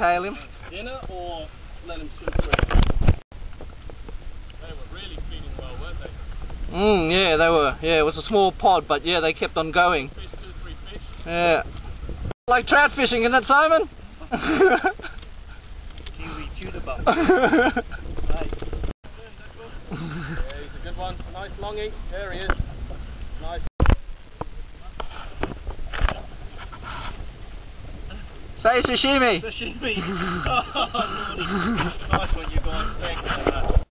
tail him. Dinner or let him through? They were really feeding well, weren't they? Mm, yeah, they were. Yeah, it was a small pod, but yeah, they kept on going. Fish, two, three fish. Yeah. Like trout fishing, isn't it, Simon? Kiwi tuna bum. yeah, he's a good one. Nice longy. There he is. Nice. Say sashimi. Sashimi. oh,